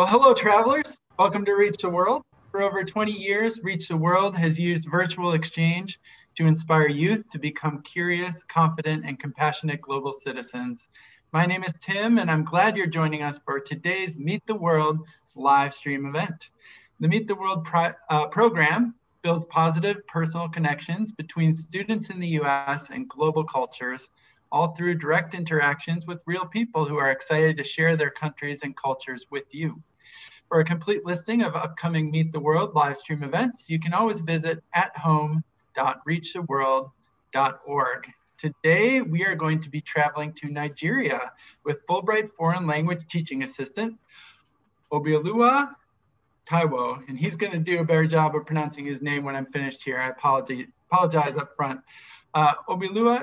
Well, hello, travelers. Welcome to Reach the World. For over 20 years, Reach the World has used virtual exchange to inspire youth to become curious, confident, and compassionate global citizens. My name is Tim, and I'm glad you're joining us for today's Meet the World live stream event. The Meet the World pro uh, program builds positive personal connections between students in the US and global cultures, all through direct interactions with real people who are excited to share their countries and cultures with you. For a complete listing of upcoming Meet the World live stream events, you can always visit athome.reachtheworld.org. Today, we are going to be traveling to Nigeria with Fulbright Foreign Language Teaching Assistant, Obialua Taiwo, and he's going to do a better job of pronouncing his name when I'm finished here. I apologize, apologize up front. Uh,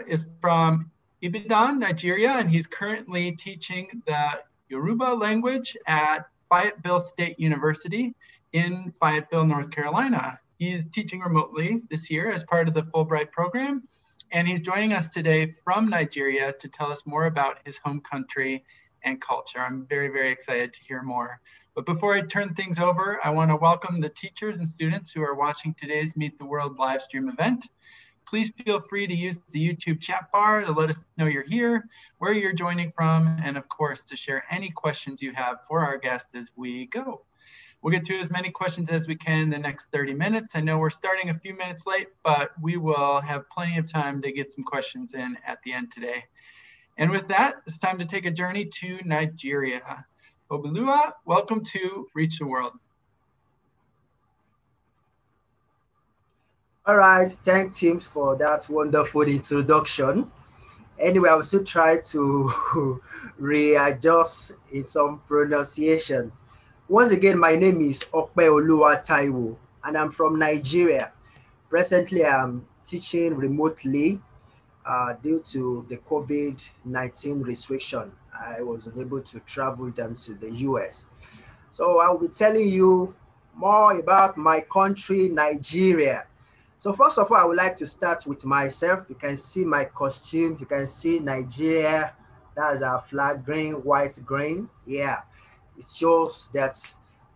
is from Ibadan, Nigeria, and he's currently teaching the Yoruba language at Fayetteville State University in Fayetteville, North Carolina. He's teaching remotely this year as part of the Fulbright program, and he's joining us today from Nigeria to tell us more about his home country and culture. I'm very, very excited to hear more. But before I turn things over, I want to welcome the teachers and students who are watching today's Meet the World live stream event. Please feel free to use the YouTube chat bar to let us know you're here, where you're joining from, and of course, to share any questions you have for our guest as we go. We'll get to as many questions as we can in the next 30 minutes. I know we're starting a few minutes late, but we will have plenty of time to get some questions in at the end today. And with that, it's time to take a journey to Nigeria. Obilua, welcome to Reach the World. All right, thank Tim for that wonderful introduction. Anyway, I will still try to readjust in some pronunciation. Once again, my name is Opeoluwa Taiwo, and I'm from Nigeria. Presently, I'm teaching remotely uh, due to the COVID-19 restriction. I was unable to travel down to the US. So I will be telling you more about my country, Nigeria. So first of all, I would like to start with myself. You can see my costume. You can see Nigeria. That's our flag, green, white, green. Yeah, it shows that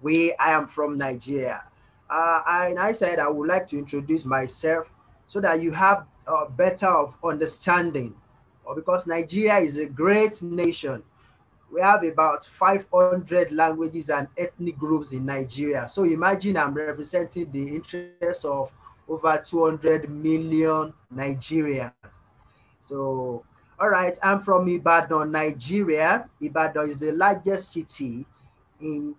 we, I am from Nigeria. Uh, and I said I would like to introduce myself so that you have a better of understanding. Because Nigeria is a great nation. We have about 500 languages and ethnic groups in Nigeria. So imagine I'm representing the interests of over 200 million Nigerians. So, all right, I'm from Ibadan, Nigeria. Ibadan is the largest city in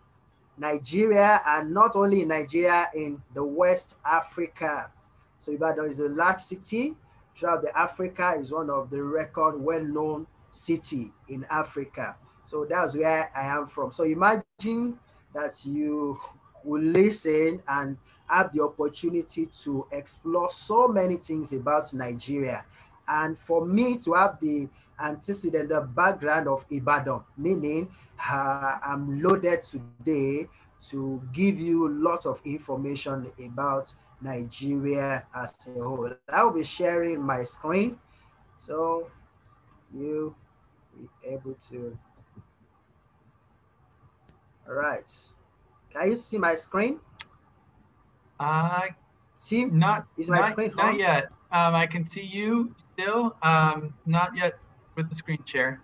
Nigeria and not only in Nigeria, in the West Africa. So Ibadan is a large city throughout the Africa, is one of the record well-known city in Africa. So that's where I am from. So imagine that you will listen and have the opportunity to explore so many things about Nigeria. And for me to have the antecedent, the background of Ibadan, meaning uh, I'm loaded today to give you lots of information about Nigeria as a whole. I will be sharing my screen so you be able to. All right. Can you see my screen? Uh, see, not is my not, screen not yet. Um, I can see you still. Um, not yet with the screen share.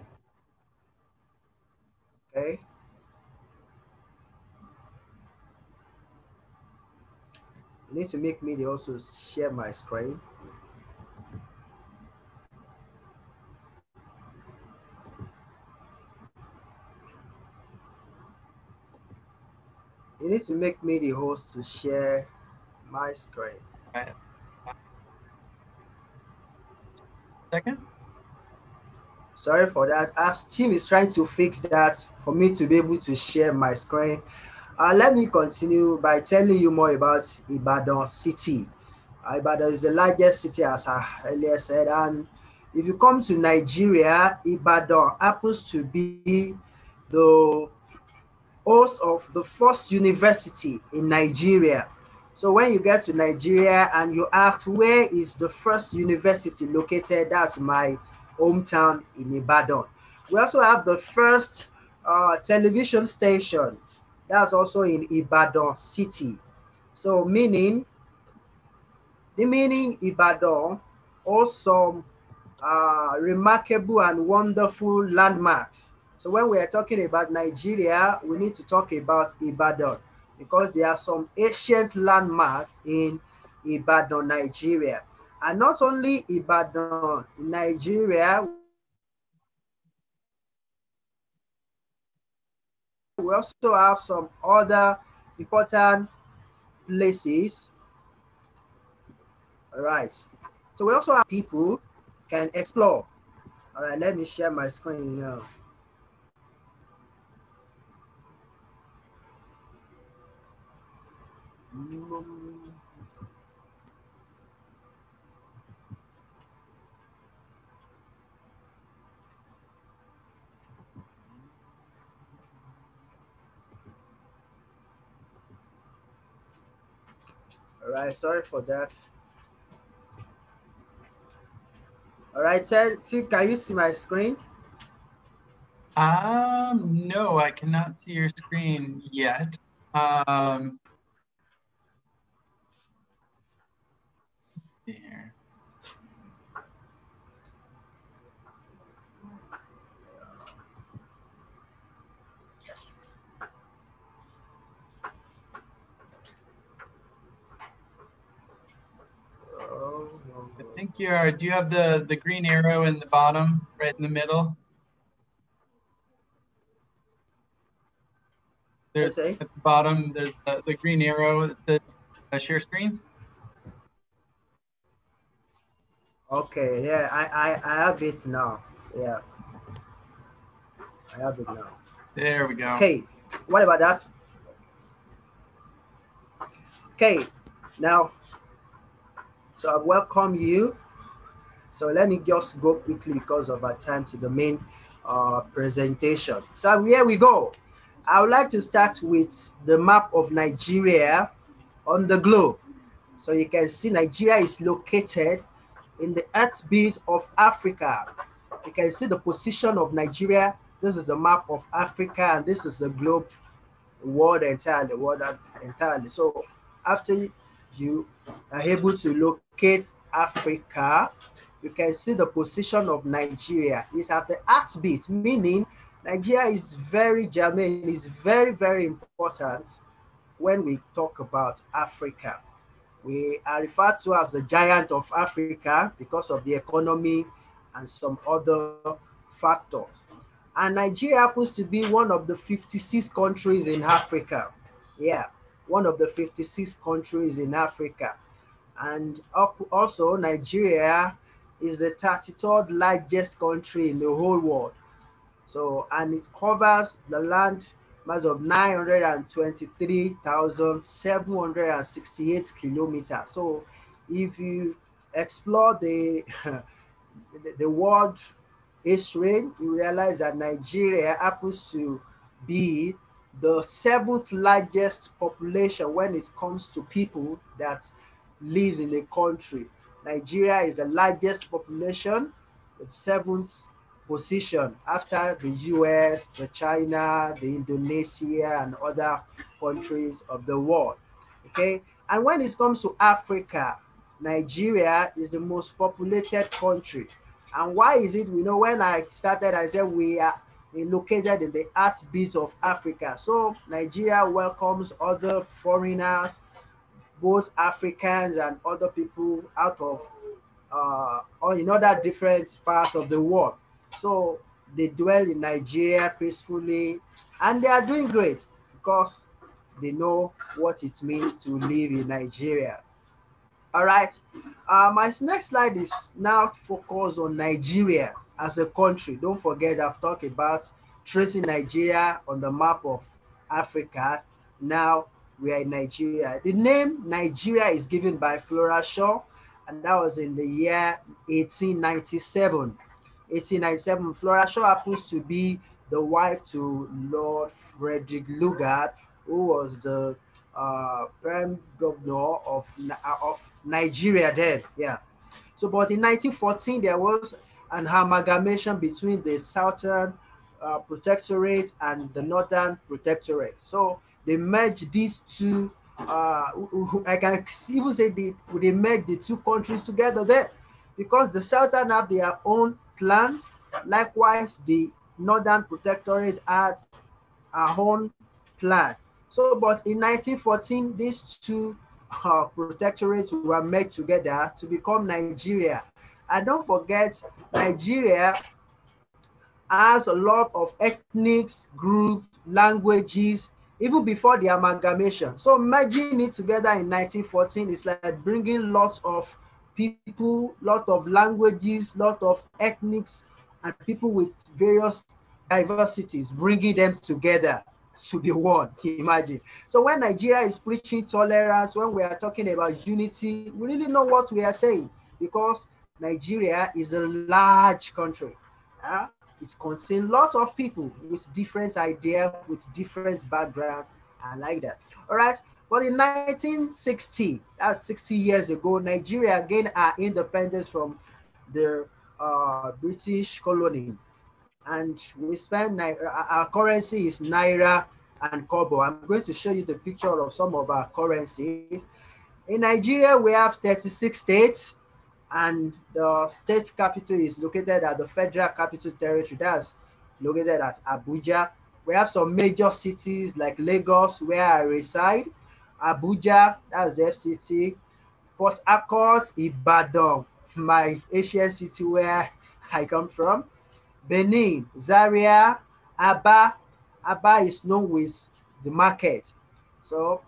Okay. You need to make me the also share my screen. You need to make me the host to share my screen. Right. Second. Sorry for that. As Tim is trying to fix that for me to be able to share my screen. Uh, let me continue by telling you more about Ibadan city. Uh, Ibadan is the largest city, as I earlier said, and if you come to Nigeria, Ibadan happens to be the host of the first university in Nigeria. So when you get to Nigeria and you ask where is the first university located, that's my hometown in Ibadan. We also have the first uh, television station That's also in Ibadan city. So meaning, the meaning Ibadan, also uh, remarkable and wonderful landmarks. So when we are talking about Nigeria, we need to talk about Ibadan because there are some ancient landmarks in Ibadan, Nigeria. And not only Ibadan, Nigeria, we also have some other important places. All right. So we also have people can explore. All right, let me share my screen now. All right, sorry for that. All right, Ted, can you see my screen? Um, no, I cannot see your screen yet. Um, let's see here. I think you are. Do you have the the green arrow in the bottom, right in the middle? There's at the bottom. There's the, the green arrow that says uh, share screen. Okay. Yeah, I, I I have it now. Yeah, I have it now. There we go. Okay. What about that? Okay. Now so I welcome you. So let me just go quickly because of our time to the main uh, presentation. So here we go. I would like to start with the map of Nigeria on the globe. So you can see Nigeria is located in the heartbeat of Africa. You can see the position of Nigeria. This is a map of Africa and this is the globe, world entirely, world entirely. So after you are able to locate Africa, you can see the position of Nigeria is at the heartbeat, meaning Nigeria is very germane, is very, very important when we talk about Africa. We are referred to as the giant of Africa because of the economy and some other factors. And Nigeria happens to be one of the 56 countries in Africa. Yeah, one of the 56 countries in Africa. And also Nigeria is the 33rd largest country in the whole world. So, and it covers the land mass of 923,768 kilometers. So if you explore the, the world history, you realize that Nigeria happens to be the seventh largest population when it comes to people that lives in the country. Nigeria is the largest population, the seventh position after the US, the China, the Indonesia, and other countries of the world. Okay, and when it comes to Africa, Nigeria is the most populated country. And why is it? We know when I started, I said we are located in the heartbeat of Africa. So Nigeria welcomes other foreigners, both Africans and other people out of uh, or in other different parts of the world. So they dwell in Nigeria peacefully and they are doing great because they know what it means to live in Nigeria. All right. Uh, my next slide is now focused on Nigeria as a country. Don't forget, I've talked about tracing Nigeria on the map of Africa. Now we are in Nigeria. The name Nigeria is given by Flora Shaw, and that was in the year 1897. 1897, Flora Shaw happens to be the wife to Lord Frederick Lugard, who was the uh, prime governor of, of Nigeria then. Yeah. So, but in 1914, there was an amalgamation between the southern uh, protectorate and the northern protectorate. So they merge these two. Uh, I can even say they, they merge the two countries together there because the southern have their own plan. Likewise, the northern Protectorates had a own plan. So, but in 1914, these two uh, protectorates were made together to become Nigeria. And don't forget, Nigeria has a lot of ethnic groups, languages, even before the amalgamation. So merging it together in 1914 is like bringing lots of people, lot of languages, lot of ethnics, and people with various diversities, bringing them together to be one. Imagine. So when Nigeria is preaching tolerance, when we are talking about unity, we really know what we are saying because Nigeria is a large country. Uh, it contains lots of people with different ideas, with different backgrounds. I like that. All right. But in 1960, that's 60 years ago, Nigeria gained our independence from the uh, British colony. And we spend, our currency is Naira and Kobo. I'm going to show you the picture of some of our currencies. In Nigeria, we have 36 states and the state capital is located at the Federal Capital Territory. That's located at Abuja. We have some major cities like Lagos, where I reside, Abuja, that's the FCT, Port Harcourt, Ibadan, my Asian city where I come from, Benin, Zaria, Aba. Aba is known with the market. So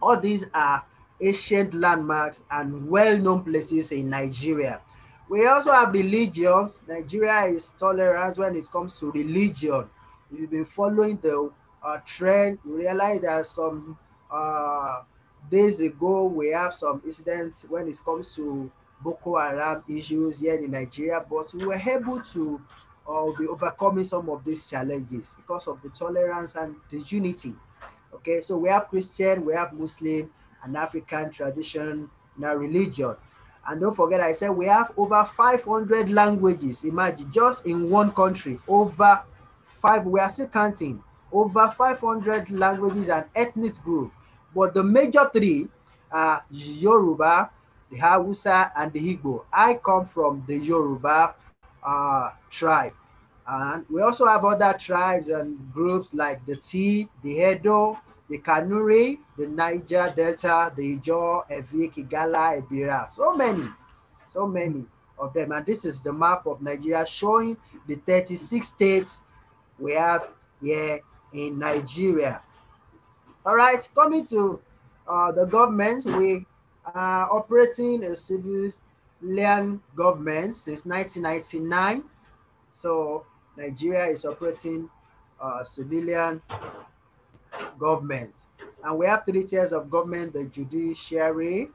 all these are ancient landmarks and well-known places in Nigeria. We also have religions. Nigeria is tolerant when it comes to religion. If you've been following the uh, trend, you realize that some uh, days ago we have some incidents when it comes to Boko Haram issues here in Nigeria, but we were able to uh, be overcoming some of these challenges because of the tolerance and the unity. Okay, so we have Christian, we have Muslim, an African traditional religion. And don't forget, I said we have over 500 languages. Imagine just in one country, over five, we are still counting, over 500 languages and ethnic groups. But the major three are Yoruba, the Hausa, and the Igbo. I come from the Yoruba uh, tribe. And we also have other tribes and groups like the T, the Edo, the Kanuri, the Niger Delta, the Ijaw, Efik, Igala, Ebira. So many, so many of them. And this is the map of Nigeria showing the 36 states we have here in Nigeria. All right, coming to uh, the government, we are operating a civilian government since 1999. So Nigeria is operating a civilian government. And we have three tiers of government, the judiciary,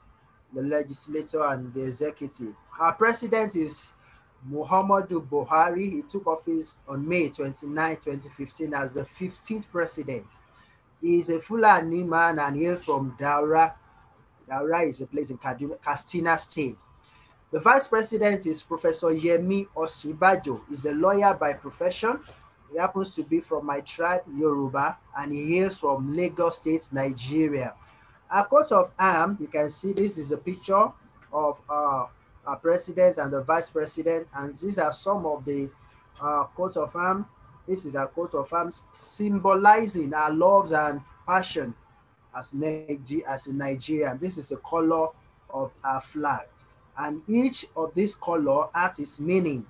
the legislature, and the executive. Our president is Muhammadu Buhari. He took office on May 29, 2015 as the 15th president. He is a Fulani man and hails from Daura. Daura is a place in Katsina State. The vice president is Professor Yemi Osinbajo. He's a lawyer by profession he happens to be from my tribe, Yoruba, and he hails from Lagos State, Nigeria. Our coat of arms, you can see this is a picture of uh, our president and the vice president, and these are some of the uh, coat of arms. This is a coat of arms symbolizing our loves and passion as, as a Nigerian. This is the color of our flag. And each of this color has its meaning.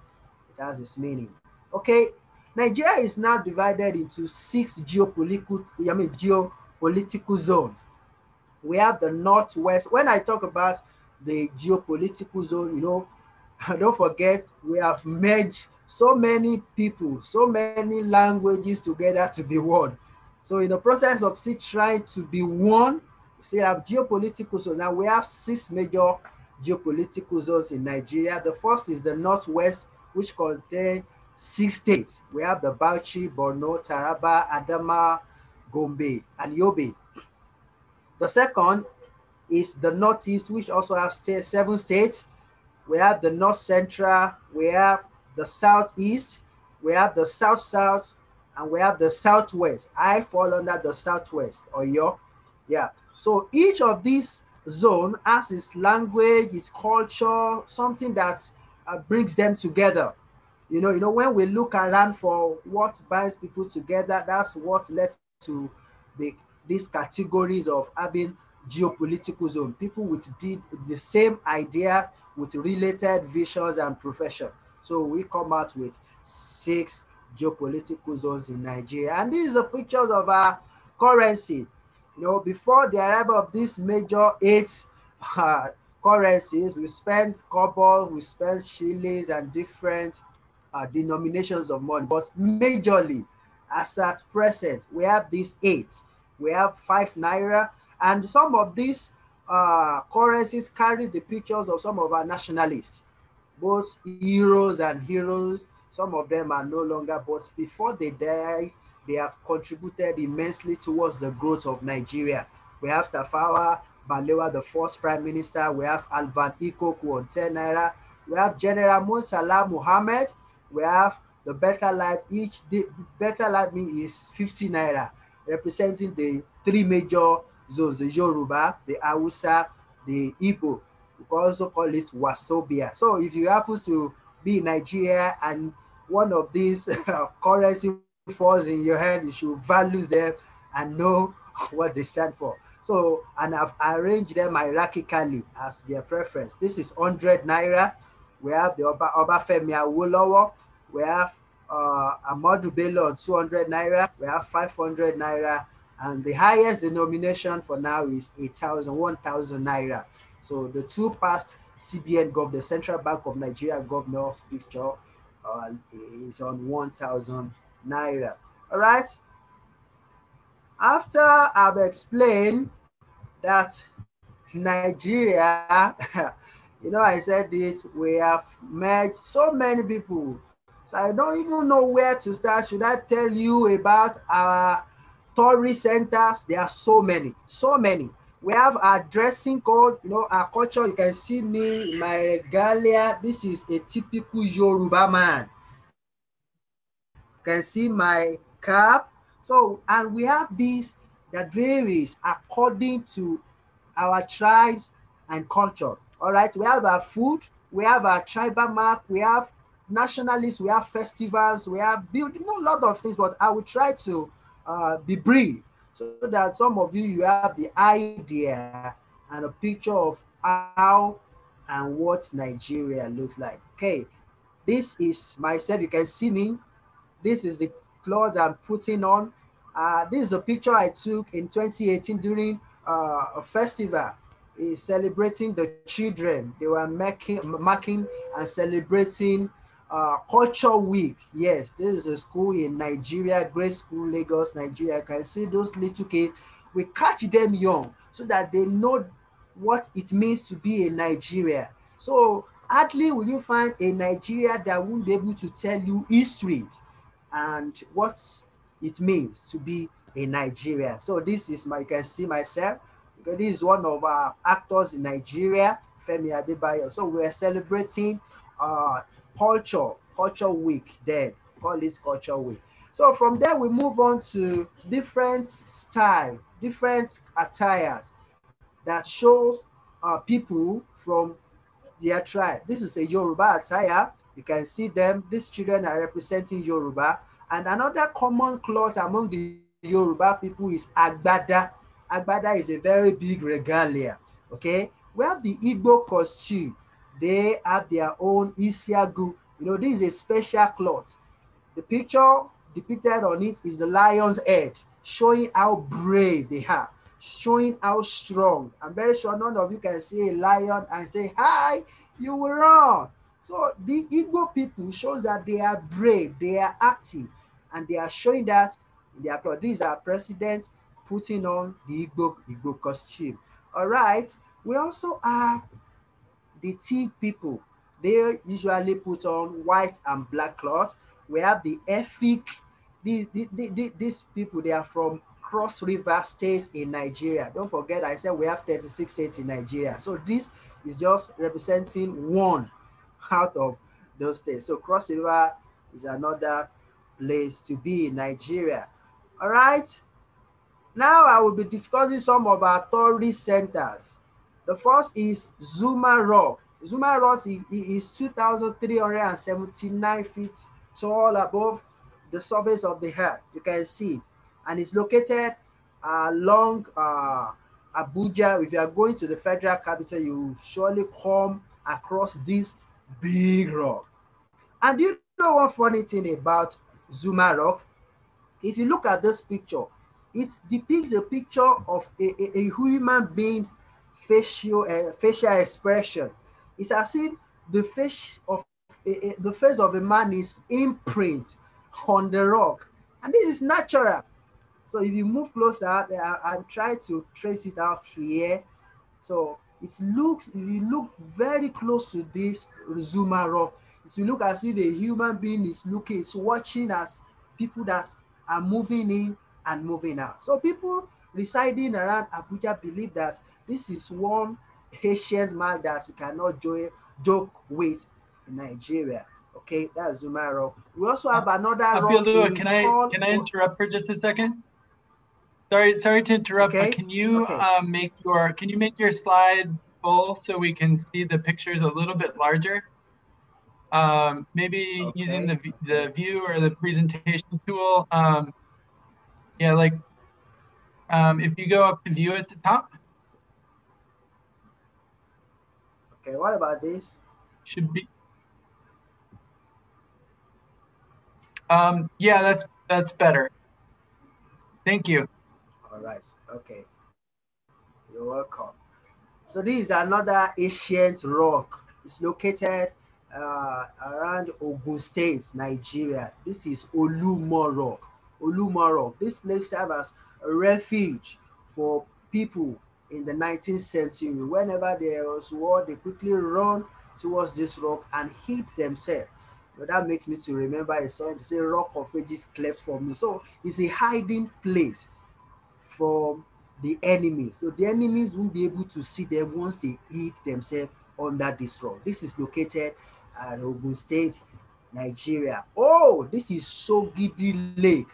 It has its meaning. Okay, Nigeria is now divided into six geopolitical, I mean, geopolitical zones. We have the northwest. When I talk about the geopolitical zone, you know, don't forget we have merged so many people, so many languages together to be one. So in the process of still trying to be one, we have geopolitical zones. Now we have six major geopolitical zones in Nigeria. The first is the northwest, which contains six states. We have the Bauchi, Borno, Taraba, Adama, Gombe, and Yobe. The second is the Northeast, which also have state, seven states. We have the North Central, we have the Southeast, we have the south-south, and we have the southwest. I fall under the southwest, or your, yeah. So each of these zone has its language, its culture, something that uh, brings them together. You know, you know, when we look around for what binds people together, that's what led to the these categories of having geopolitical zone, people with the, the same idea with related visions and profession. So we come out with six geopolitical zones in Nigeria. And these are pictures of our currency. You know, before the arrival of these major eight uh, currencies, we spent kobo, we spent shillings and different uh, denominations of money. But majorly, as at present, we have these eight. We have five naira, and some of these uh, currencies carry the pictures of some of our nationalists, both heroes and heroes. Some of them are no longer, but before they die, they have contributed immensely towards the growth of Nigeria. We have Tafawa Balewa, the first prime minister. We have Alvan Ikoku on 10 naira. We have General Murtala Muhammad. We have the Better Life. Each the Better Life is 50 naira, representing the three major zones, the Yoruba, the Hausa, the Igbo. We also call it Wazobia. So if you happen to be in Nigeria and one of these uh, currency falls in your hand, you should value them and know what they stand for. So, and I've arranged them hierarchically as their preference. This is 100 Naira. We have the Oba, Obafemi Awolowo. We have uh, Ahmadu Bello on 200 Naira. We have 500 Naira. And the highest denomination for now is 8,000, 1,000 Naira. So the two past CBN Gov, the Central Bank of Nigeria governor picture uh, is on 1,000 Naira. All right. After I've explained that Nigeria, you know, I said this, we have met so many people. So I don't even know where to start. Should I tell you about our tourist centers? There are so many, so many. We have our dressing code, you know, our culture. You can see me, my regalia. This is a typical Yoruba man. You can see my cap. So, and we have this that varies according to our tribes and culture. All right, we have our food, we have our tribal mark, we have nationalists, we have festivals, we have build, you know, a lot of things, but I will try to uh, be brief so that some of you, you have the idea and a picture of how and what Nigeria looks like. Okay, this is myself, you can see me. This is the clothes I'm putting on. Uh, this is a picture I took in 2018 during uh, a festival is celebrating the children. They were making, marking and celebrating uh, Culture Week. Yes, this is a school in Nigeria, Great School, Lagos, Nigeria. You can see those little kids. We catch them young so that they know what it means to be a Nigeria. So hardly will you find a Nigeria that won't be able to tell you history and what it means to be a Nigeria. So this is my, you can see myself. Okay, this is one of our actors in Nigeria, Femi Adebayo. So we're celebrating uh, culture, culture week then, call this culture week. So from there, we move on to different style, different attires that shows uh, people from their tribe. This is a Yoruba attire. You can see them. These children are representing Yoruba. And another common cloth among the Yoruba people is Agbada. Agbada is a very big regalia. Okay. We have the Igbo costume. They have their own Isiagu. You know, this is a special cloth. The picture depicted on it is the lion's head, showing how brave they are, showing how strong. I'm very sure none of you can see a lion and say, Hi, you will run. So the Igbo people shows that they are brave, they are active, and they are showing that they are these are presidents putting on the Igbo, Igbo costume. All right. We also have the Tiv people. They usually put on white and black cloth. We have the Efik. These, these, these people, they are from Cross River State in Nigeria. Don't forget, I said we have 36 states in Nigeria. So this is just representing one out of those states. So Cross River is another place to be in Nigeria. All right. Now I will be discussing some of our tourist centers. The first is Zuma Rock. Zuma Rock is 2,379 feet tall above the surface of the earth. You can see, and it's located along uh, Abuja. If you are going to the federal capital, you will surely come across this big rock. And you know one funny thing about Zuma Rock? If you look at this picture, it depicts a picture of a, a, a human being facial uh, facial expression. It's as if the face of a, the face of a man is imprint on the rock, and this is natural. So if you move closer, I, am trying to trace it out here. So it looks, if you look very close to this Zuma rock, it will look as if a human being is looking, it's watching as people that are moving in and moving out. So people residing around Abuja believe that this is one ancient man that you cannot joke, joke with in Nigeria. Okay, that's Zuma rock. We also have another rock. Can I can I interrupt for just a second? Sorry, sorry to interrupt, okay. but can you okay. um, make your can you make your slide full so we can see the pictures a little bit larger? Um, maybe okay. using the the view or the presentation tool. Um, yeah, like um, if you go up to view at the top. Okay, what about this? Should be. Um, yeah, that's that's better. Thank you. All right. Okay. You're welcome. So this is another ancient rock. It's located uh, around Ogun State, Nigeria. This is Olumo Rock. Olumo Rock. This place serves as a refuge for people in the 19th century. Whenever there was war, they quickly run towards this rock and hid themselves. But that makes me to remember a song. They say, "Rock of Ages cleft for me." So it's a hiding place from the enemy. So the enemies won't be able to see them once they eat themselves under this rock. This is located at Ogun State, Nigeria. Oh, this is Sogidi Lake.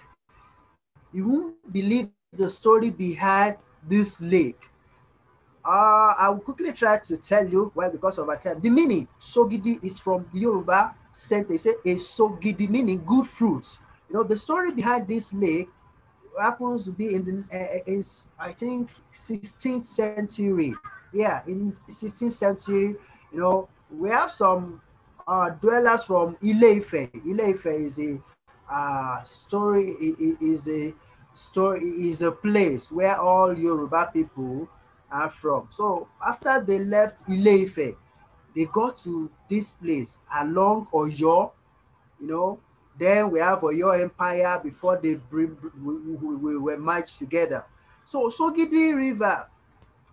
You won't believe the story behind this lake. Uh, I will quickly try to tell you why because of our time. The meaning Sogidi is from the Yoruba sentence. They say a Sogidi meaning good fruits. You know, the story behind this lake happens to be in the uh, is I think 16th century. Yeah, in 16th century, you know, we have some uh, dwellers from. Ileife is a uh, story is a story is a place where all Yoruba people are from. So after they left Ileife, they got to this place along Oyo, you know, then we have Oyo Empire before they bring, we, we, we were merged together. So Sogidi River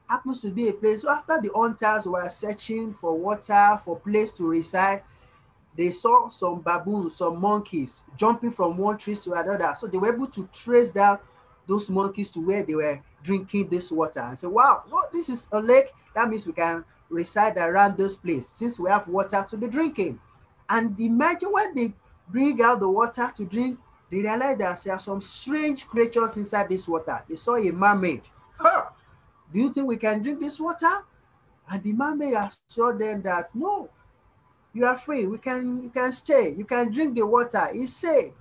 happens to be a place. So after the hunters were searching for water, for place to reside, they saw some baboons, some monkeys jumping from one tree to another. So they were able to trace down those monkeys to where they were drinking this water and say, wow, so this is a lake. That means we can reside around this place since we have water to be drinking. And imagine when they bring out the water to drink, they realized that there are some strange creatures inside this water. They saw a mermaid. Huh, do you think we can drink this water? And the mermaid assured them that no, you are free. We can you can stay. You can drink the water. He said,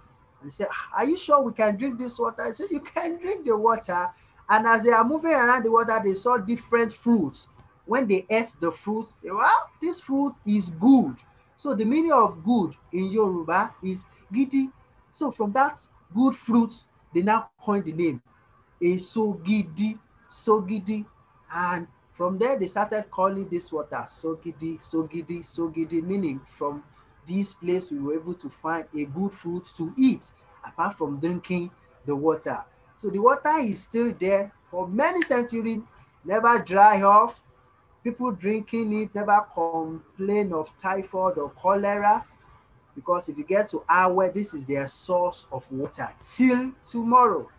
and he said, ah, Are you sure we can drink this water? I said, You can drink the water. And as they are moving around the water, they saw different fruits. When they ate the fruit, they, well, this fruit is good. So the meaning of good in Yoruba is gidi. So from that good fruit, they now coined the name Esogidi, Sogidi. And from there, they started calling this water Sogidi, Sogidi, Sogidi, meaning from this place we were able to find a good fruit to eat, apart from drinking the water. So the water is still there for many centuries, never dry off, people drinking it never complain of typhoid or cholera because if you get to our this is their source of water till tomorrow.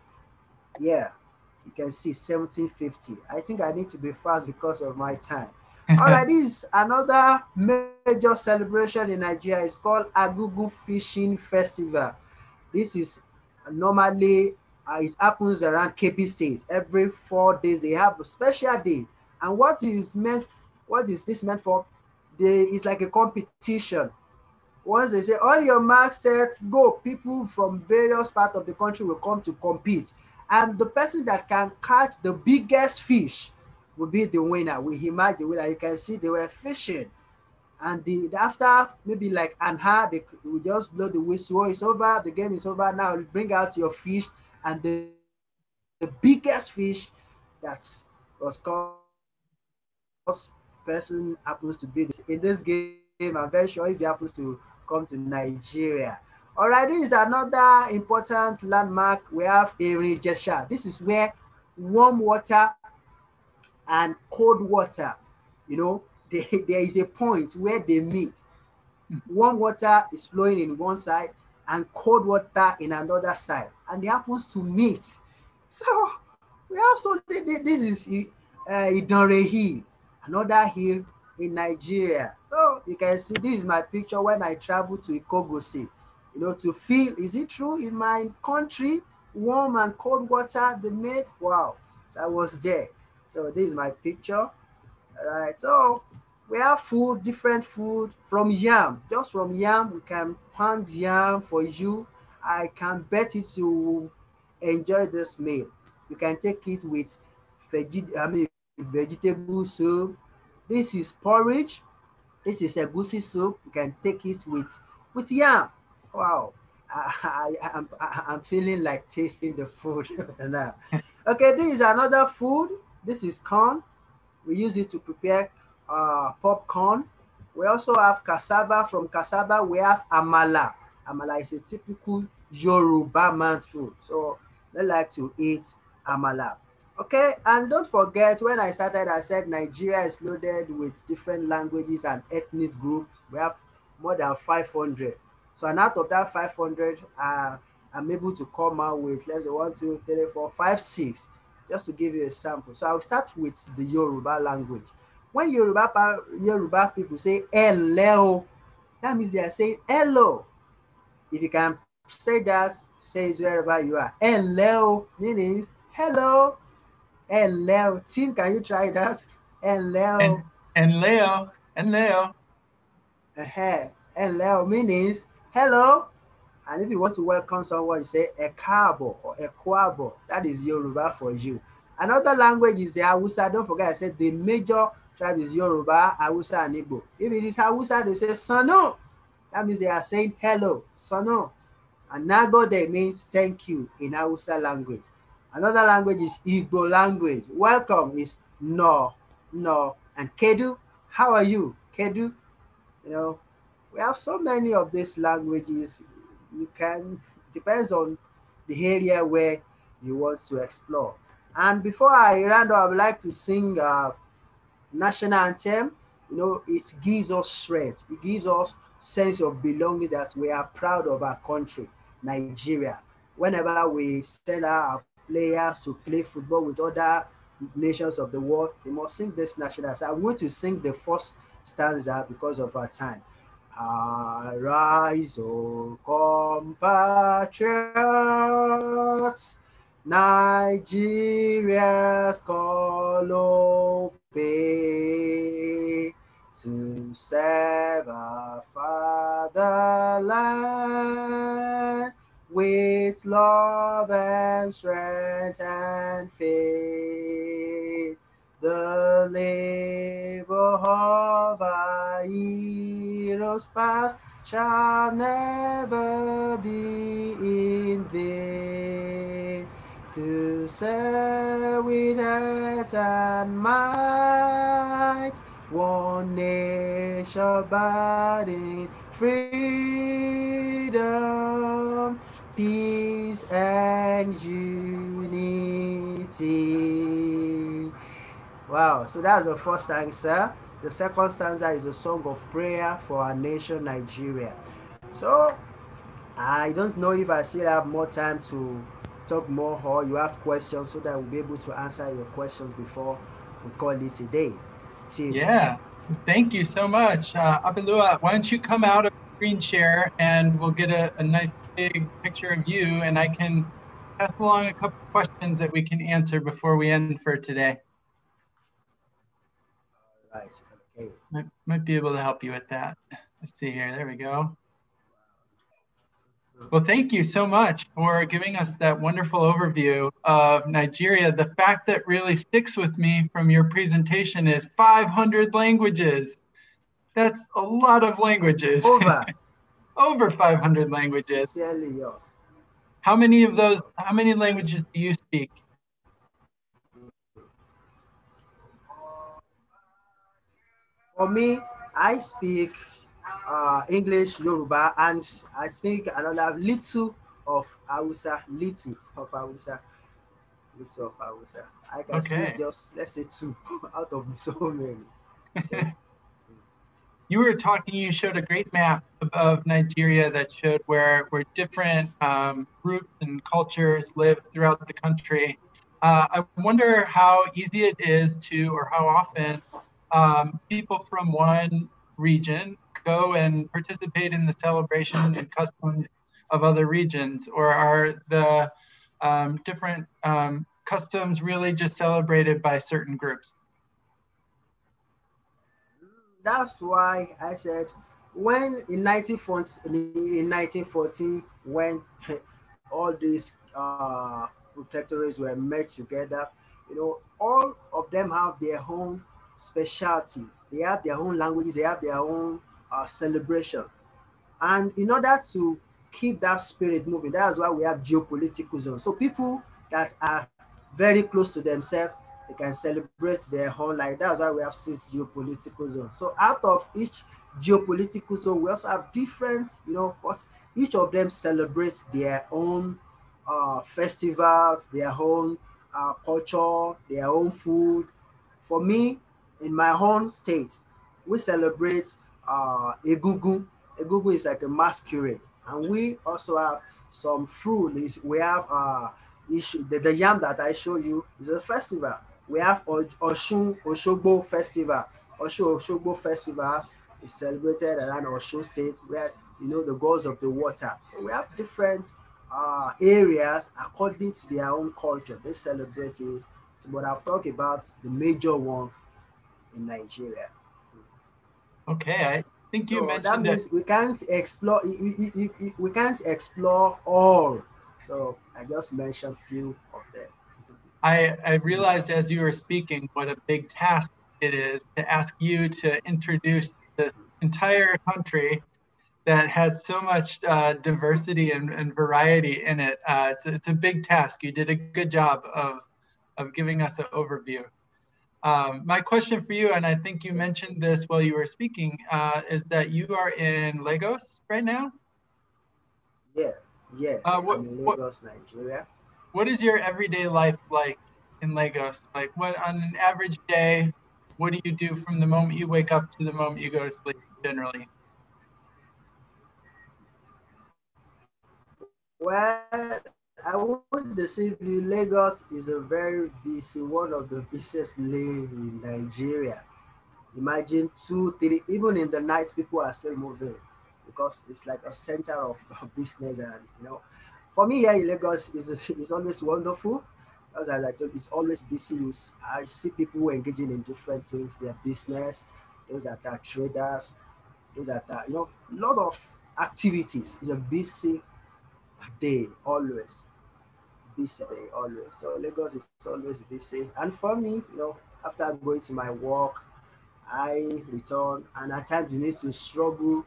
Yeah you can see 1750 i think i need to be fast because of my time All right, this is another major celebration in Nigeria. It's called Argungu Fishing Festival. This is normally uh, it happens around Kebbi State. Every four days they have a special day. And what is meant? What is this meant for? They it's like a competition. Once they say all your marks set, go. People from various parts of the country will come to compete, and the person that can catch the biggest fish will be the winner. We emerge the winner. You can see they were fishing. And the, after maybe like an hour, they will just blow the whistle. Oh, it's over. The game is over. Now bring out your fish. And the, the biggest fish that was caught person happens to be in this game. I'm very sure if he happens to come to Nigeria. All right, this is another important landmark. We have Erin Ijesha. This is where warm water and cold water, you know, they, there is a point where they meet. Warm water is flowing in one side and cold water in another side, and they happens to meet. So we also this is uh, Hill, another hill in Nigeria. So you can see this is my picture when I travel to Ikogosi, you know, to feel is it true in my country, warm and cold water they meet? Wow, so I was there. So this is my picture. All right. So we have food, different food from yam. Just from yam, we can pound yam for you. I can bet it you enjoy this meal. You can take it with veg I mean vegetable soup. This is porridge. This is egusi soup. You can take it with with yam. Wow. I, I, I'm, I'm feeling like tasting the food now. Okay, this is another food this is corn. We use it to prepare uh, popcorn. We also have cassava. From cassava, we have amala. Amala is a typical Yoruba man food. So they like to eat amala. Okay, and don't forget when I started, I said Nigeria is loaded with different languages and ethnic groups. We have more than 500. So, and out of that 500, uh, I'm able to come out with let's say one, two, three, four, five, six just to give you a sample. So I'll start with the Yoruba language. When Yoruba, Yoruba people say hello, that means they are saying hello. If you can say that, say it wherever you are. Hello means hello. Hello. Tim, can you try that? Hello. And, and Leo. And Leo. Uh-huh. Hello means hello. And if you want to welcome someone, you say Ekabo or Ekwabo. That is Yoruba for you. Another language is the Hausa. Don't forget, I said the major tribe is Yoruba, Hausa, and Igbo. If it is Hausa, they say Sano. That means they are saying hello, Sano. And Nagode means thank you in Hausa language. Another language is Igbo language. Welcome is No, No. And Kedu, how are you? Kedu, you know, we have so many of these languages you can depends on the area where you want to explore. And before I round up, I would like to sing uh, national anthem. You know, it gives us strength. It gives us sense of belonging that we are proud of our country, Nigeria. Whenever we send our players to play football with other nations of the world, they must sing this national. So I'm going to sing the first stanza because of our time. Arise, O compatriots, Nigeria's call obey to serve our fatherland with love and strength and faith. The labor of our heroes past shall never be in vain. To serve with heart and might, one nation burning freedom, peace and unity. Wow, so that's the first answer. The second stanza is a song of prayer for our nation, Nigeria. So I don't know if I still have more time to talk more or you have questions so that we'll be able to answer your questions before we call it a day. Tim. Yeah, thank you so much. Uh, Abelua, why don't you come out of screen share and we'll get a, a nice big picture of you and I can pass along a couple questions that we can answer before we end for today. Right. Might, might be able to help you with that. Let's see here. There we go. Well, thank you so much for giving us that wonderful overview of Nigeria. The fact that really sticks with me from your presentation is 500 languages. That's a lot of languages. Over. Over 500 languages. Sincerely yours. How many of those, how many languages do you speak? For me, I speak uh, English, Yoruba, and I speak another little of Hausa, little of Hausa, little of Hausa. I can Okay. speak just, let's say, two out of so many. You were talking, you showed a great map of, of Nigeria that showed where, where different um, groups and cultures live throughout the country. Uh, I wonder how easy it is to, or how often um, people from one region go and participate in the celebration and customs of other regions, or are the um, different um, customs really just celebrated by certain groups? That's why I said when in 1914, in 1914 when all these uh, protectorates were merged together, you know, all of them have their own specialties. They have their own languages. They have their own uh, celebration. And in order to keep that spirit moving, that's why we have geopolitical zones. So people that are very close to themselves, they can celebrate their own life. That's why we have six geopolitical zones. So out of each geopolitical zone, we also have different, you know, each of them celebrates their own uh, festivals, their own uh, culture, their own food. For me, in my own state, we celebrate uh, Egungun. Egungun is like a masquerade, and we also have some fruit. We have uh, issue, the, the yam that I show you is a festival. We have Oshun Oshogbo Festival. Oshun Oshogbo Festival is celebrated around Oshun State, where you know the gods of the water. So we have different uh, areas according to their own culture. They celebrate it. So, but I've talked about the major ones in Nigeria. Okay, I think you So mentioned it. means we can't explore. We, we, we- we can't explore all. So I just mentioned few of them. I, I realized as you were speaking what a big task it is to ask you to introduce this entire country that has so much uh, diversity and, and variety in it. Uh, it's, it's a big task. You did a good job of, of giving us an overview. Um, my question for you, and I think you mentioned this while you were speaking, uh, is that you are in Lagos right now. Yeah, yeah. Uh, what- I'm in what- Lagos, Nigeria. what is your everyday life like in Lagos? Like what on an average day, what do you do from the moment you wake up to the moment you go to sleep generally? Well, I would deceive you. Lagos is a very busy, one of the busiest places in Nigeria. Imagine two, three, even in the night, people are still moving because it's like a center of business. And you know, for me here in Lagos is is always wonderful. As I told, it's always busy. I see people engaging in different things, their business, those that are traders, those that are you know, a lot of activities. It's a busy day always busy day always. So lagos is always busy. And for me you know after going to my work i return and at times you need to struggle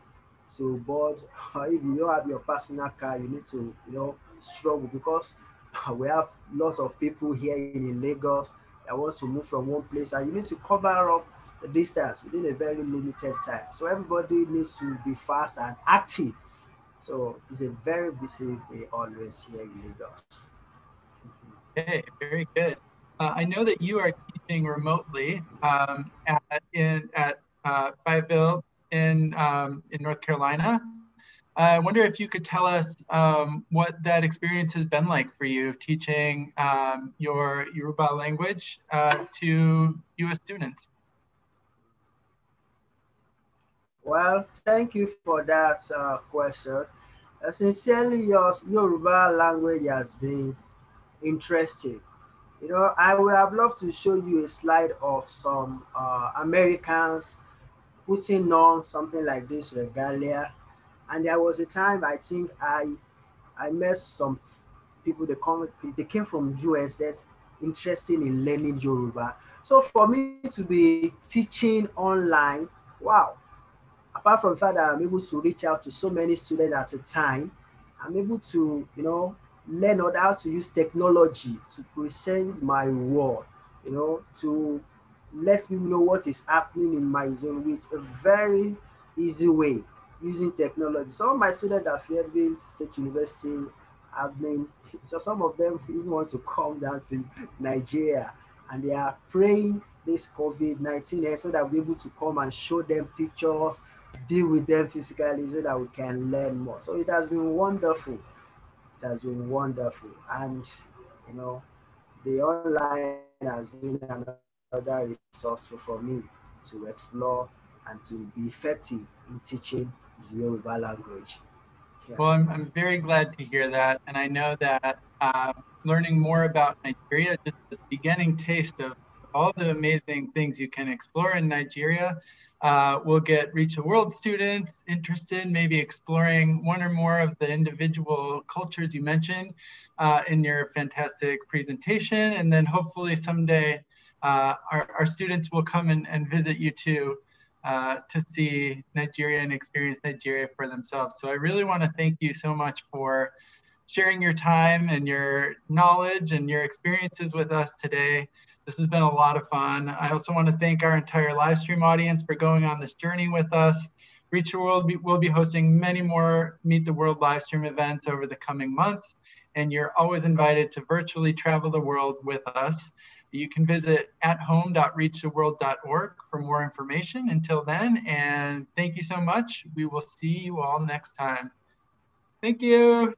to board. Or if you don't have your personal car you need to you know struggle because we have lots of people here in lagos that wants to move from one place and you need to cover up the distance within a very limited time. So everybody needs to be fast and active. So it's a very busy day always here in Lagos. Okay, very good. Uh, I know that you are teaching remotely um, at in at uh, in um, in North Carolina. I wonder if you could tell us um, what that experience has been like for you teaching um, your Yoruba language uh, to U.S. students. Well, thank you for that uh, question. Uh, sincerely, your Yoruba language has been interesting. You know, I would have loved to show you a slide of some uh, Americans putting on something like this regalia. And there was a time I think I I met some people they come they came from US that's interested in learning Yoruba. So for me to be teaching online, wow. Apart from the fact that I'm able to reach out to so many students at a time, I'm able to, you know, learn how to use technology to present my word, you know, to let me know what is happening in my zone with a very easy way using technology. Some of my students at Fayetteville State University have been, so some of them even want to come down to Nigeria and they are praying this COVID-19 so that we're able to come and show them pictures, deal with them physically so that we can learn more. So it has been wonderful. It has been wonderful. And, you know, the online has been another resource for me to explore and to be effective in teaching the Yoruba language. Yeah. Well, I'm, I'm very glad to hear that. And I know that um, learning more about Nigeria, just this beginning taste of all the amazing things you can explore in Nigeria. Uh, we'll get Reach the World students interested, maybe exploring one or more of the individual cultures you mentioned uh, in your fantastic presentation. And then hopefully someday uh, our, our students will come and, and visit you too uh, to see Nigeria and experience Nigeria for themselves. So I really want to thank you so much for sharing your time and your knowledge and your experiences with us today. This has been a lot of fun. I also want to thank our entire live stream audience for going on this journey with us. Reach the World will be hosting many more Meet the World live stream events over the coming months, and you're always invited to virtually travel the world with us. You can visit at athome.reachtheworld.org for more information. Until then, and thank you so much. We will see you all next time. Thank you.